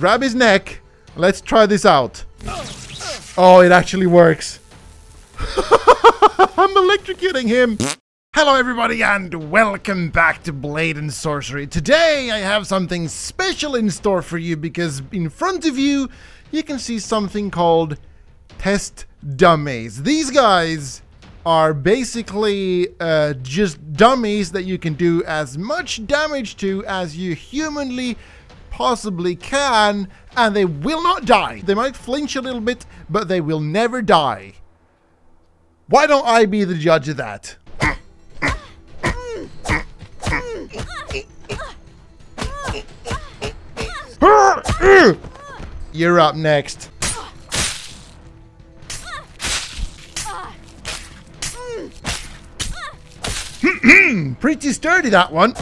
Grab his neck. Let's try this out. Oh, it actually works. I'm electrocuting him. Hello everybody and welcome back to Blade and Sorcery. Today I have something special in store for you because in front of you you can see something called test dummies. These guys are basically uh, just dummies that you can do as much damage to as you humanly possibly can and they will not die. They might flinch a little bit but they will never die. Why don't I be the judge of that? You're up next. Pretty sturdy that one.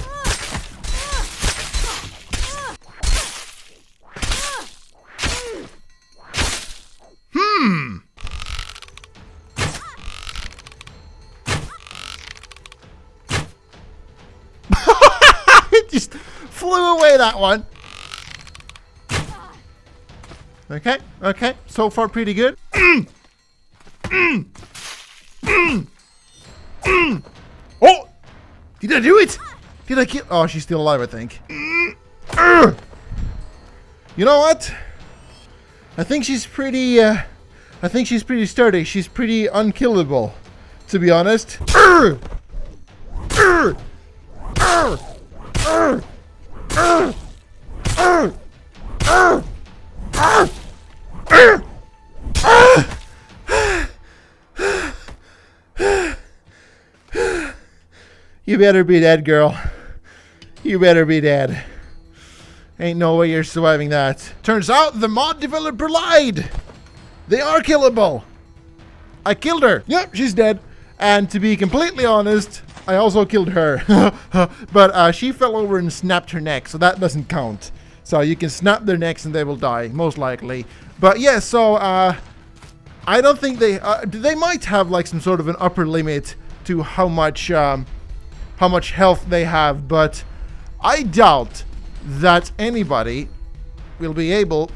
Flew away that one. Okay, okay. So far pretty good. Oh! Did I do it? Did I kill? Oh, she's still alive, I think. You know what? I think she's pretty, uh, I think she's pretty sturdy. She's pretty unkillable, to be honest. You better be dead, girl. You better be dead. Ain't no way you're surviving that. Turns out the mod developer lied. They are killable. I killed her. Yep, she's dead. And to be completely honest, I also killed her. but uh, she fell over and snapped her neck, so that doesn't count. So you can snap their necks and they will die, most likely. But yeah, so uh, I don't think they... Uh, they might have like some sort of an upper limit to how much... Um, how much health they have, but I doubt that anybody will be able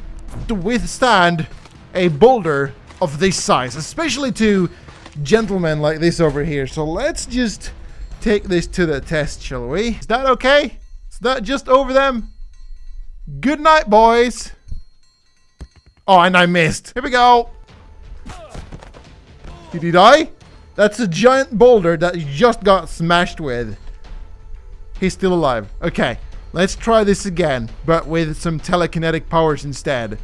to withstand a boulder of this size, especially to gentlemen like this over here. So let's just take this to the test, shall we? Is that okay? Is that just over them? Good night, boys. Oh, and I missed. Here we go. Did he die? That's a giant boulder that he just got smashed with. He's still alive. Okay, let's try this again, but with some telekinetic powers instead.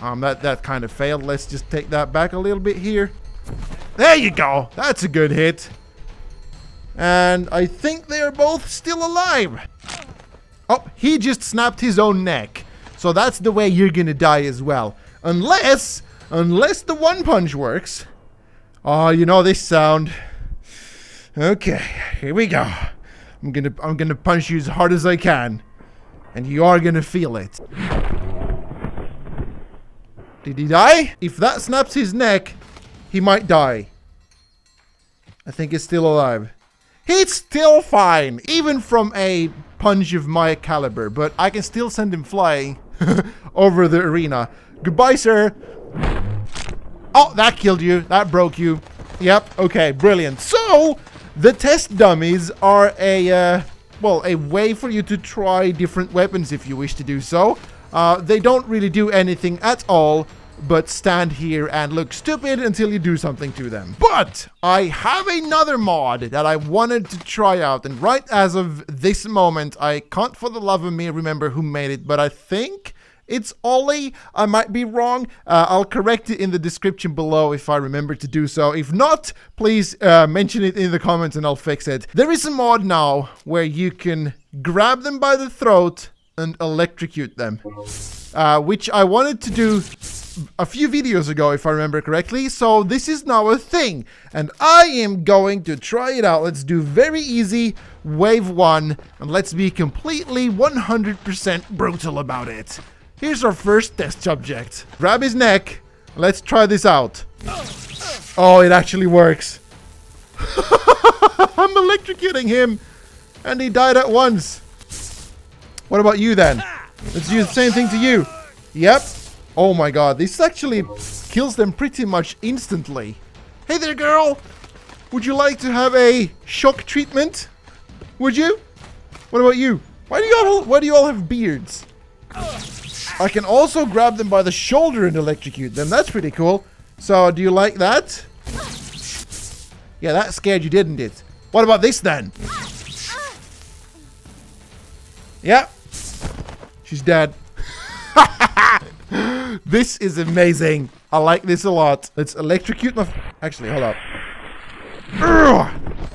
Um, that, that kind of failed. Let's just take that back a little bit here. There you go. That's a good hit. And I think they are both still alive. Oh, he just snapped his own neck. So that's the way you're gonna die as well. Unless, unless the one punch works. Oh, you know this sound. Okay, here we go. I'm gonna I'm gonna punch you as hard as I can. And you are gonna feel it. Did he die? If that snaps his neck, he might die. I think he's still alive. He's still fine, even from a punch of my caliber, but I can still send him flying over the arena. Goodbye, sir. Oh, that killed you. That broke you. Yep, okay, brilliant. So, the test dummies are a, uh, well, a way for you to try different weapons if you wish to do so. Uh, they don't really do anything at all, but stand here and look stupid until you do something to them. But I have another mod that I wanted to try out, and right as of this moment, I can't for the love of me remember who made it, but I think it's Ollie. I might be wrong. Uh, I'll correct it in the description below if I remember to do so. If not, please uh, mention it in the comments and I'll fix it. There is a mod now where you can grab them by the throat and electrocute them. Uh, which I wanted to do a few videos ago, if I remember correctly. So this is now a thing. And I am going to try it out. Let's do very easy wave one. And let's be completely 100% brutal about it. Here's our first test subject. Grab his neck. Let's try this out. Oh, it actually works. I'm electrocuting him. And he died at once. What about you then? Let's do the same thing to you. Yep. Oh my god, this actually kills them pretty much instantly. Hey there, girl! Would you like to have a shock treatment? Would you? What about you? Why do you all, why do you all have beards? I can also grab them by the shoulder and electrocute them. That's pretty cool. So, do you like that? Yeah, that scared you, didn't it? What about this then? Yeah. She's dead. this is amazing. I like this a lot. Let's electrocute my... Actually, hold up.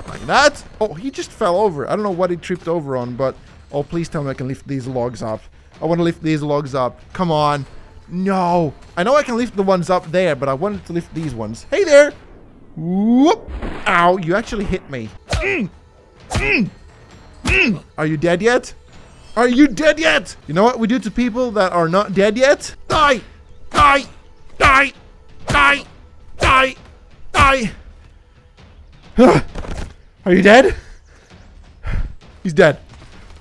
Like that. Oh, he just fell over. I don't know what he tripped over on, but... Oh, please tell me I can lift these logs up. I want to lift these logs up. Come on. No. I know I can lift the ones up there, but I wanted to lift these ones. Hey there. Whoop. Ow, you actually hit me. Mm. Mm. Mm. Are you dead yet? Are you dead yet? You know what we do to people that are not dead yet? Die! Die! Die! Die! Die! Die! Are you dead? He's dead.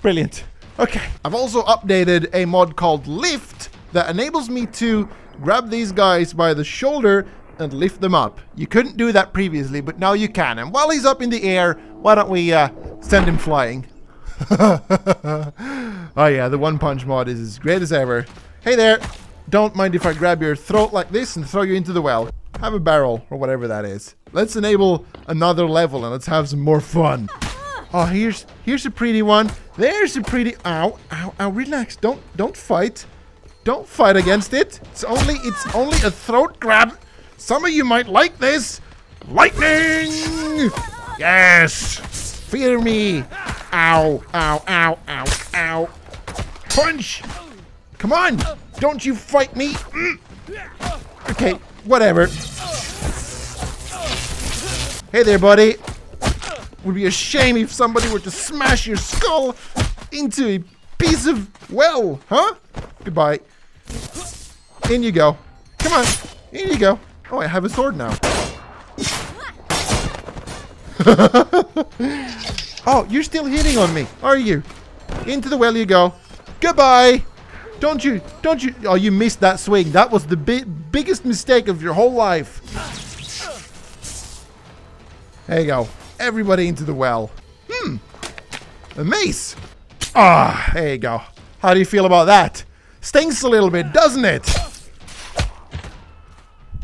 Brilliant. Okay. I've also updated a mod called Lift that enables me to grab these guys by the shoulder and lift them up. You couldn't do that previously, but now you can. And while he's up in the air, why don't we uh, send him flying? oh yeah, the one punch mod is as great as ever. Hey there! Don't mind if I grab your throat like this and throw you into the well. Have a barrel, or whatever that is. Let's enable another level and let's have some more fun. Oh, here's here's a pretty one. There's a pretty... Ow, ow, ow, relax. Don't, don't fight. Don't fight against it. It's only, it's only a throat grab. Some of you might like this. Lightning! Yes! Fear me. Ow, ow, ow, ow, ow. Punch! Come on! Don't you fight me! Mm. Okay, whatever. Hey there, buddy. Would be a shame if somebody were to smash your skull into a piece of well, huh? Goodbye. In you go. Come on. In you go. Oh, I have a sword now. oh, you're still hitting on me, are you? Into the well you go. Goodbye. Don't you, don't you, oh, you missed that swing. That was the bi biggest mistake of your whole life. There you go. Everybody into the well. Hmm. A mace. Ah, there you go. How do you feel about that? Stinks a little bit, doesn't it?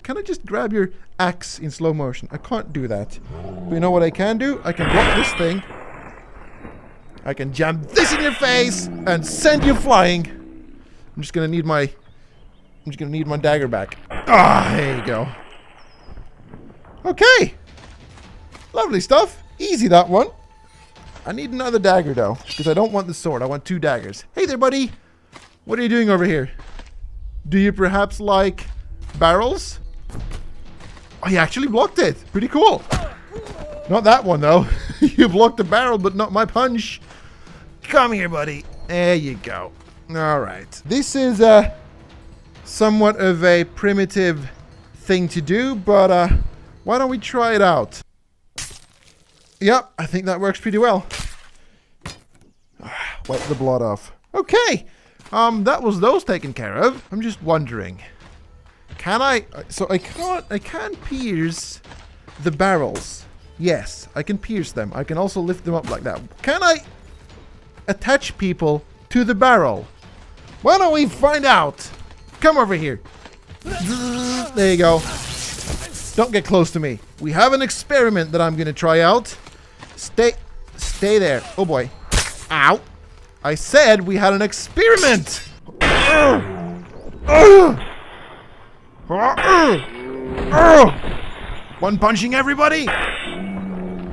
Can I just grab your axe in slow motion? I can't do that. But you know what I can do? I can block this thing. I can jam this in your face and send you flying. I'm just gonna need my... I'm just gonna need my dagger back. Ah, there you go. Okay. Lovely stuff. Easy, that one. I need another dagger, though, because I don't want the sword. I want two daggers. Hey there, buddy. What are you doing over here? Do you perhaps like barrels? Oh, you actually blocked it. Pretty cool. Not that one, though. you blocked the barrel, but not my punch. Come here, buddy. There you go. All right. This is uh, somewhat of a primitive thing to do, but uh, why don't we try it out? Yep, I think that works pretty well. Wipe the blood off. Okay. Um, that was those taken care of. I'm just wondering. Can I... So I can't... I can pierce the barrels. Yes, I can pierce them. I can also lift them up like that. Can I attach people to the barrel? Why don't we find out? Come over here. There you go. Don't get close to me. We have an experiment that I'm going to try out. Stay... Stay there. Oh boy. Ow. I said we had an experiment! One punching everybody!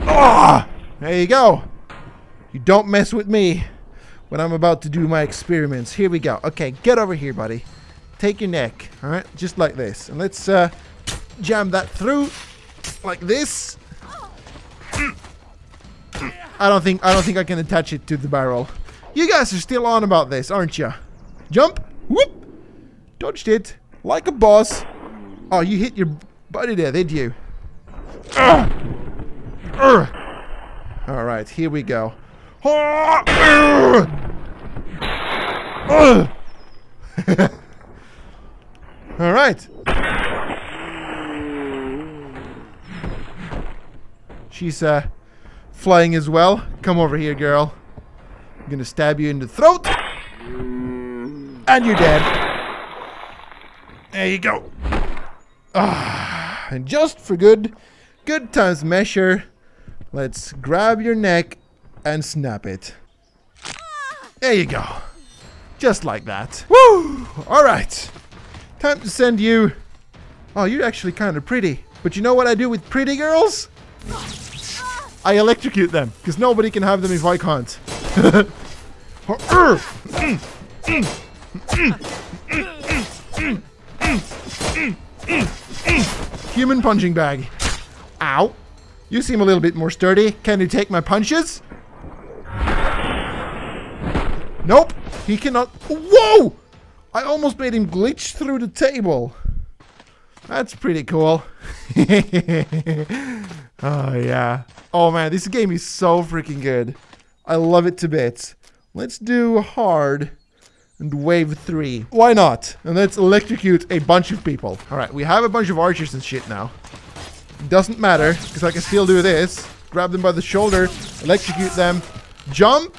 Oh, there you go. You don't mess with me when I'm about to do my experiments. Here we go. Okay, get over here, buddy. Take your neck, alright? Just like this. And let's uh, jam that through like this. I don't think I don't think I can attach it to the barrel. You guys are still on about this, aren't you? Jump. Whoop. Dodged it. Like a boss. Oh, you hit your buddy there, did you? All right, here we go. All right. She's uh, flying as well. Come over here, girl. I'm gonna stab you in the throat. And you're dead. There you go. Ah, and just for good, good times measure, let's grab your neck and snap it. There you go. Just like that. Woo! Alright. Time to send you... Oh, you're actually kind of pretty. But you know what I do with pretty girls? I electrocute them. Because nobody can have them if I can't. Human punching bag. Ow. You seem a little bit more sturdy. Can you take my punches? Nope. He cannot. Whoa! I almost made him glitch through the table. That's pretty cool. oh, yeah. Oh, man. This game is so freaking good. I love it to bits. Let's do hard and wave three. Why not? And let's electrocute a bunch of people. All right, we have a bunch of archers and shit now. Doesn't matter, because I can still do this. Grab them by the shoulder, electrocute them, jump,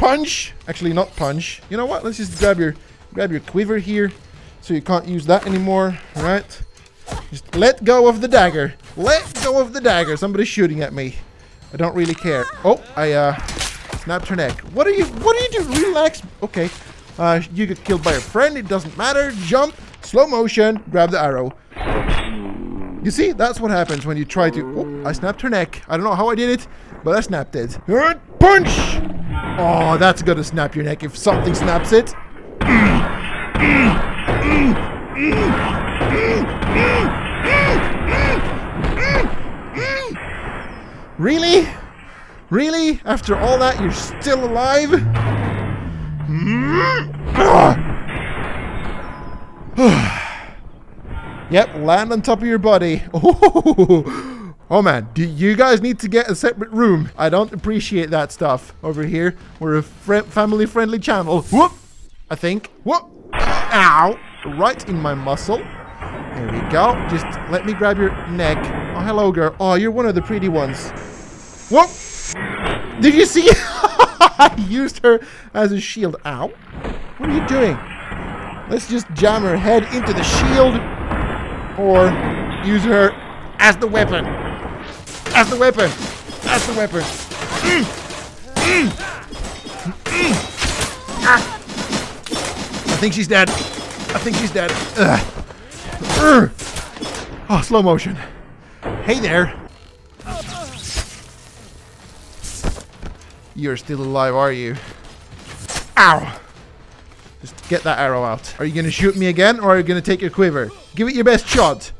punch. Actually, not punch. You know what? Let's just grab your grab your quiver here, so you can't use that anymore. Right. Just let go of the dagger. Let go of the dagger. Somebody's shooting at me. I don't really care. Oh, I uh, snapped her neck. What are you? What are you doing? Relax. Okay. Uh, you get killed by a friend. It doesn't matter. Jump. Slow motion. Grab the arrow. You see, that's what happens when you try to... Oh, I snapped her neck. I don't know how I did it, but I snapped it. Punch! Oh, that's gonna snap your neck if something snaps it. Really? Really? After all that, you're still alive? Yep, land on top of your body. Oh, man, do you guys need to get a separate room? I don't appreciate that stuff over here. We're a fr family-friendly channel. Whoop! I think. Whoop! Ow! Right in my muscle. There we go. Just let me grab your neck. Oh, hello, girl. Oh, you're one of the pretty ones. Whoop! Did you see? I used her as a shield. Ow. What are you doing? Let's just jam her head into the shield or use her as the weapon. As the weapon. That's the weapon. Mm. Mm. Mm. Ah. I think she's dead. I think she's dead. Oh, slow motion. Hey there. You're still alive, are you? Ow! Just get that arrow out. Are you going to shoot me again, or are you going to take your quiver? Give it your best shot.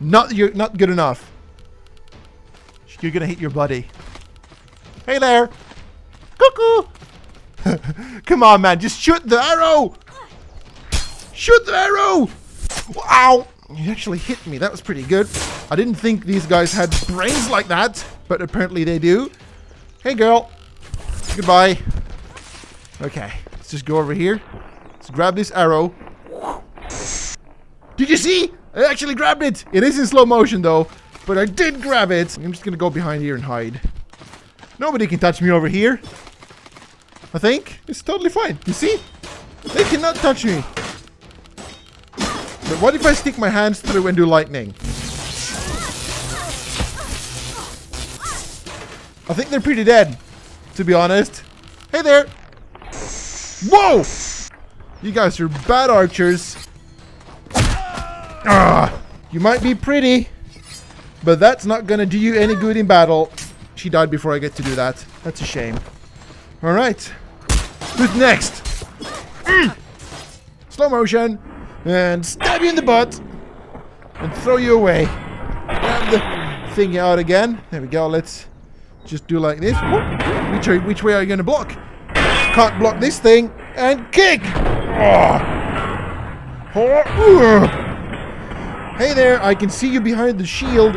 Not you not good enough. You're to hit your buddy. Hey there. Cuckoo. Come on, man. Just shoot the arrow. Shoot the arrow. Ow. You actually hit me. That was pretty good. I didn't think these guys had brains like that, but apparently they do. Hey, girl. Goodbye. Okay, let's just go over here. Let's grab this arrow. Did you see? I actually grabbed it. It is in slow motion though, but I did grab it. I'm just gonna go behind here and hide. Nobody can touch me over here. I think it's totally fine. You see? They cannot touch me. But what if I stick my hands through and do lightning? I think they're pretty dead, to be honest. Hey there. Whoa! You guys are bad archers. Ah, you might be pretty, but that's not gonna do you any good in battle. She died before I get to do that. That's a shame. Alright. Who's next? Mm. Slow motion. And stab you in the butt. And throw you away. Grab the thing out again. There we go. Let's just do like this. Which, are, which way are you going to block? Can't block this thing. And kick! Oh. Oh. Hey there, I can see you behind the shield.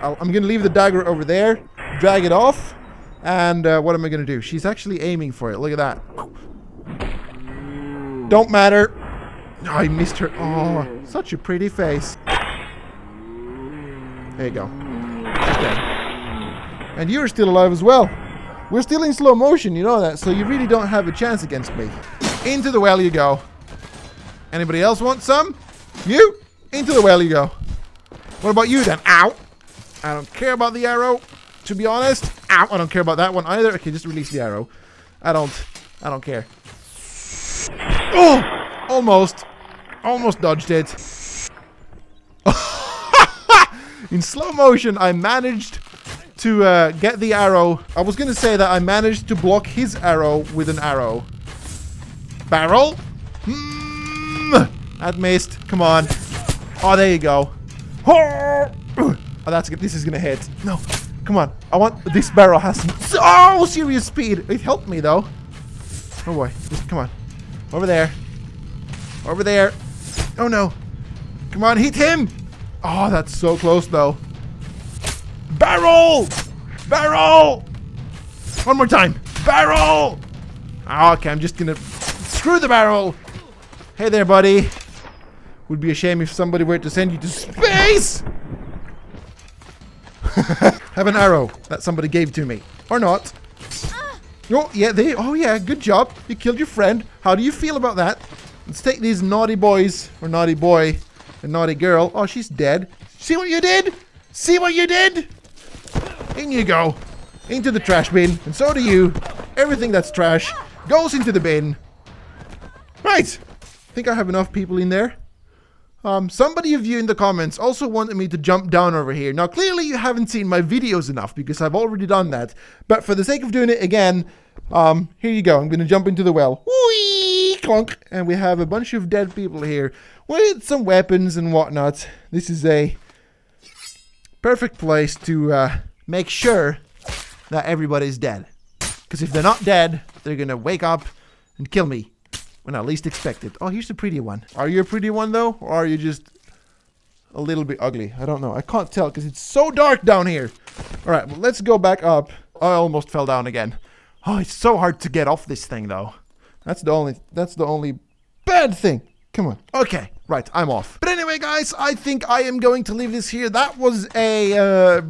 I'm gonna leave the dagger over there, drag it off, And uh, what am I going to do? She's actually aiming for it. Look at that. Don't matter. Oh, I missed her. Oh, such a pretty face. There you go. And you're still alive as well. We're still in slow motion, you know that, so you really don't have a chance against me. Into the well you go. Anybody else want some? You? Into the well you go. What about you then? Ow! I don't care about the arrow, to be honest. Ow! I don't care about that one either. Okay, just release the arrow. I don't, I don't care. Oh! Almost. Almost dodged it. In slow motion, I managed to uh, get the arrow. I was going to say that I managed to block his arrow with an arrow. Barrel? Mm, that missed. Come on. Oh, there you go. Oh, that's good. This is to hit. No. Come on. I want... This barrel has some... Oh, serious speed. It helped me, though. Oh, boy. Just, come on. Over there. Over there. Oh, no. Come on, hit him. Oh, that's so close, though. Barrel! Barrel! One more time. Barrel! Oh, okay, I'm just gonna screw the barrel. Hey there, buddy. Would be a shame if somebody were to send you to space. Have an arrow that somebody gave to me. Or not. Oh, yeah, they. Oh, yeah, good job. You killed your friend. How do you feel about that? Let's take these naughty boys, or naughty boy, and naughty girl. Oh, she's dead. See what you did? See what you did? In you go. Into the trash bin. And so do you. Everything that's trash goes into the bin. Right. I think I have enough people in there. Um, somebody of you in the comments also wanted me to jump down over here. Now, clearly you haven't seen my videos enough because I've already done that. But for the sake of doing it again, um, here you go. I'm going to jump into the well. Whee! Clunk. And we have a bunch of dead people here with some weapons and whatnot. This is a perfect place to uh, make sure that everybody's dead. Because if they're not dead, they're going to wake up and kill me when I least expect it. Oh, here's the pretty one. Are you a pretty one, though? Or are you just a little bit ugly? I don't know. I can't tell because it's so dark down here. All right, well, let's go back up. I almost fell down again. Oh, it's so hard to get off this thing, though. That's the only, that's the only bad thing. Come on. Okay, right, I'm off. But anyway, guys, I think I am going to leave this here. That was a... Uh,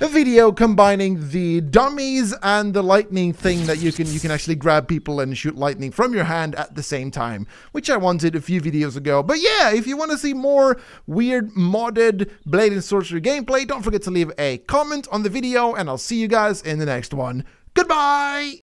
a video combining the dummies and the lightning thing that you can you can actually grab people and shoot lightning from your hand at the same time, which I wanted a few videos ago. But yeah, if you want to see more weird modded Blade and Sorcery gameplay, don't forget to leave a comment on the video, and I'll see you guys in the next one. Goodbye!